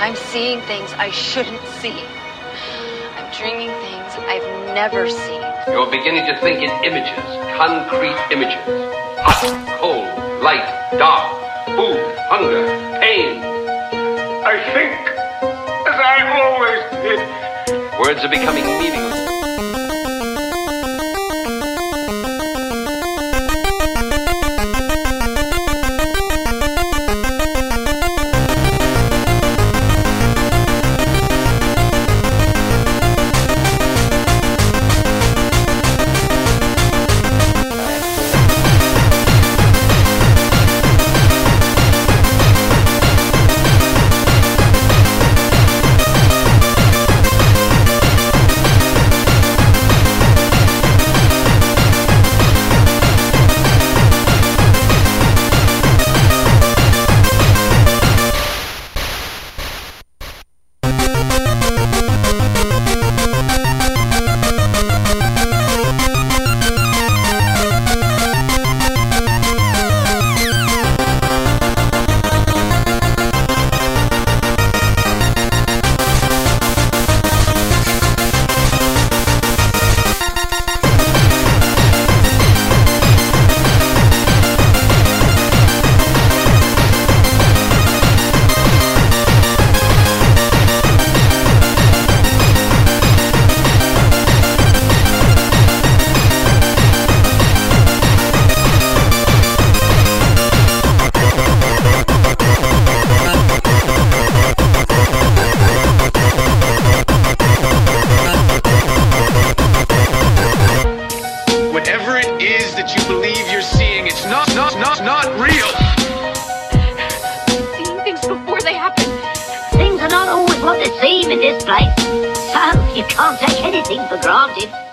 I'm seeing things I shouldn't see. I'm dreaming things I've never seen. You're beginning to think in images, concrete images. Hot, cold, light, dark, food, hunger, pain. I think as I always did. Words are becoming meaningless. Things before they happen. Things are not always what they seem in this place. So you can't take anything for granted.